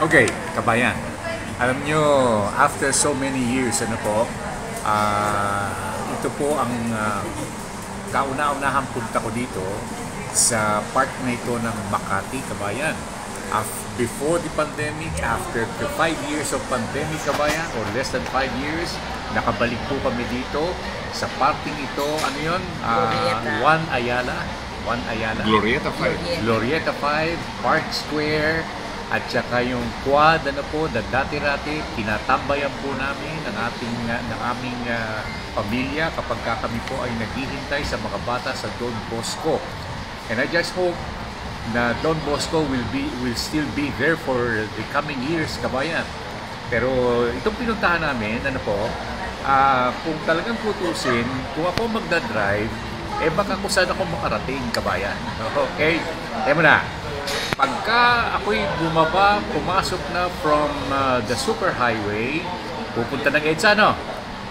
Okay, kabayan. Alam nyo, after so many years, ano po, ah, ito po ang uh, kauna-unahang punta ko dito sa park na ito ng Makati, kabayan. Af- before the pandemic, after the five years of pandemic, kabayan, or less than five years, nakabalik po kami dito sa parking ito, ano yun? Ah, Glorieta. Juan Ayala. Juan Ayala. Glorieta 5. Glorieta. Glorieta 5, Park Square, at saka yung quad, ano po, na dati-rati, tinatambayan po namin ng ating, uh, ng aming uh, pamilya kapag ka kami po ay naghihintay sa mga bata sa Don Bosco. And I just hope na Don Bosco will be will still be there for the coming years, kabayan. Pero itong pinuntahan namin, ano po, ah, kung talagang tutusin, kung ako magdadrive, eh baka kung saan ako makarating, kabayan. Okay? Eh mo na, pagka ako'y bumaba, pumasok na from ah, the super highway, pupunta ng EDSA, no?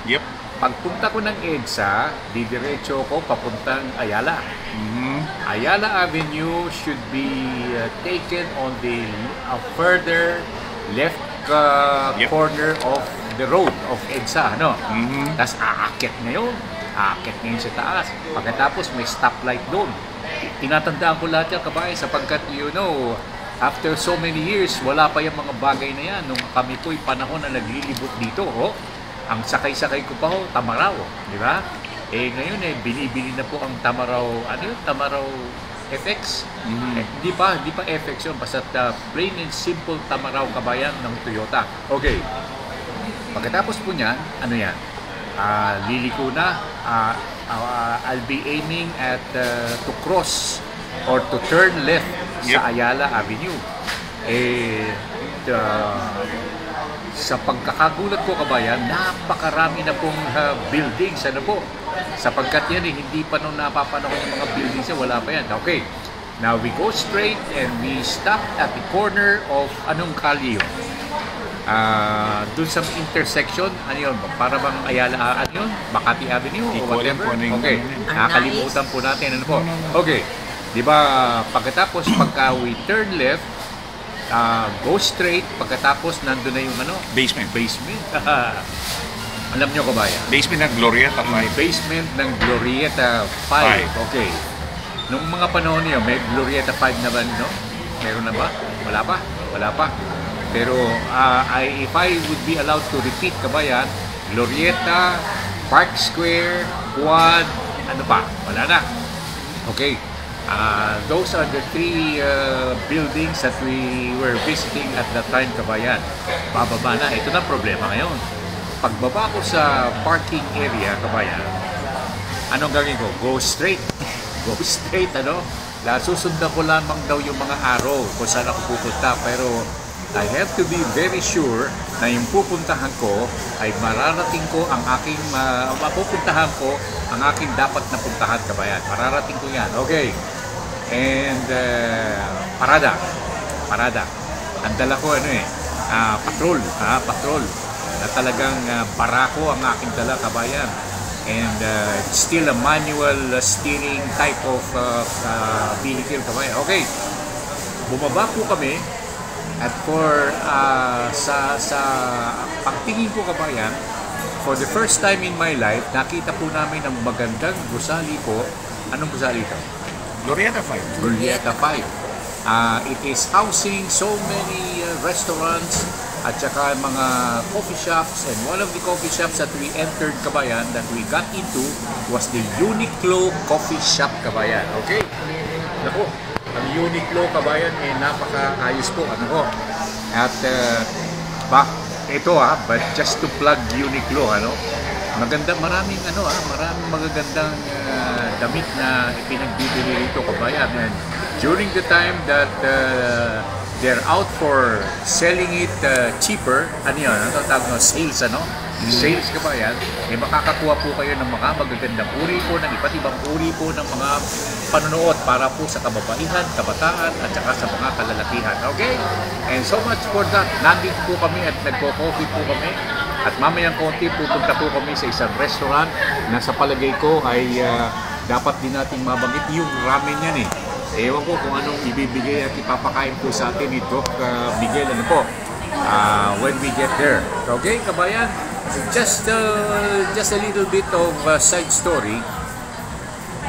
Yep. Pagpunta ko ng EDSA, didiretso ko papuntang Ayala. Mhm. Ayala Avenue should be uh, taken on the uh, further left uh, Yep. corner of the road of EDSA, ano? Mhm. Tapos aakyat ngayon. Aakyat ngayon sa taas. Pagkatapos may stoplight doon. Tinatandaan ko lahat yan, kabayan, sapagkat you know, after so many years, wala pa yung mga bagay na yan. Nung kami po'y panahon na naglilibot dito, oh, ang sakay-sakay ko pa ho, Tamaraw, di ba? Eh ngayon eh, binibili na po ang Tamaraw, ano yun, Tamaraw FX. Mhm. Eh, di pa, di pa FX yun, basta uh, plain and simple Tamaraw kabayan ng Toyota. Okay. Pagkatapos po niyan, ano yan? Ah, liliko na. Ah, ah, I'll be aiming at uh, to cross or to turn left sa Ayala Avenue. Eh, uh, sa pagkakagulat ko kabayan, napakarami na pong uh, buildings, ano po. Sapagkat yan eh, hindi pa nung napapanahon yung mga buildings yan, wala pa yan. Okay, now we go straight and we stop at the corner of anong kalye yun? Ah, dun sa intersection, ano yun? Para bang Ayala, ah, ano yun? Makati Avenue Hindi o ko alam whatever? ano okay, ano nakakalimutan po natin. Ano po? Okay, di ba pagkatapos pagka we turn left, ah, go straight, pagkatapos nandun na yung ano? Basement. Basement. Alam nyo kabayan? Basement ng Glorieta May 5. basement ng Glorieta 5. Five. Okay. Nung mga panahon niyo, may Glorieta 5 na ba, no? Meron na ba? Wala pa? Wala pa. Pero ah, I, if I would be allowed to repeat, kabayan, Glorieta, Park Square, Quad, ano pa? Wala na. Okay. Ah, those are the three uh, buildings that we were visiting at that time, kabayan. Bababa na. Ito na problema ngayon. Pagbaba ko sa parking area, kabayan, anong gagawin ko? Go straight. Go straight, ano? Susundan ko lamang daw yung mga araw kung saan ako pupunta. Pero I have to be very sure na yung pupuntahan ko ay mararating ko ang aking, uh, mapupuntahan ko ang aking dapat na puntahan, kabayan. Mararating ko yan. Okay. And uh, parada. Parada. Ang dala ko ano eh, ah, patrol, ah, patrol. Na talagang ah, barako ang aking dala kabayan. And uh, it's still a manual uh, steering type of uh, uh, vehicle kabayan. Okay. Bumaba po kami at for uh, sa sa pagtingin ko kabayan, for the first time in my life, nakita po namin ang magandang gusali po. Anong gusali ito? Glorieta 5. Glorieta 5. Ah, it is housing so many uh, restaurants at saka mga coffee shops and one of the coffee shops that we entered Kabayan that we got into was the Uniqlo Coffee Shop Kabayan. Okay? Naku, ang Uniqlo Kabayan eh napaka-ayos po. Ano? At uh, ba, ito ah, but just to plug Uniqlo, ano? Maganda, maraming ano ah, maraming magagandang ah, damit na ipinagbibili rito kabayan. And during the time that uh, they're out for selling it uh, cheaper, ano yun, ano tawag no, sales ano? Sales kabayan, eh makakakuha po kayo ng mga magagandang uri po, ng iba't ibang uri po ng mga panonood para po sa kababaihan, kabataan, at saka sa mga kalalakihan. Okay? And so much for that. Nandito po kami at nagko-coffee po kami. At mamayang konti pupunta po kami sa isang restaurant na sa palagay ko ay ah, dapat din nating mabanggit yung ramen yan eh. Ewan ko kung anong ibibigay at ipapakain po sa atin ni Doc uh, Miguel ano po uh, when we get there. Okay, kabayan? Just, uh, just a little bit of uh, side story.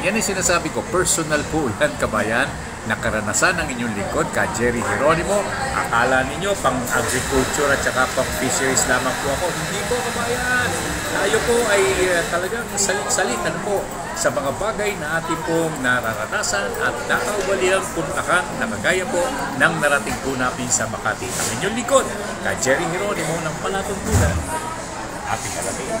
Yan ang sinasabi ko, personal po yan, kabayan, na karanasan ng inyong lingkod, ka Jerry Geronimo. Akala ninyo, pang agriculture at saka pang fisheries lamang po ako. Hindi po, kabayan. Tayo po ay uh, talagang salit-salitan po sa mga bagay na ating pong nararanasan at nakaubaliang puntakan na kagaya po ng narating po natin sa Makati. Ang inyong lingkod, ka Jerry Geronimo ng Palatuntunan. Ating alamin.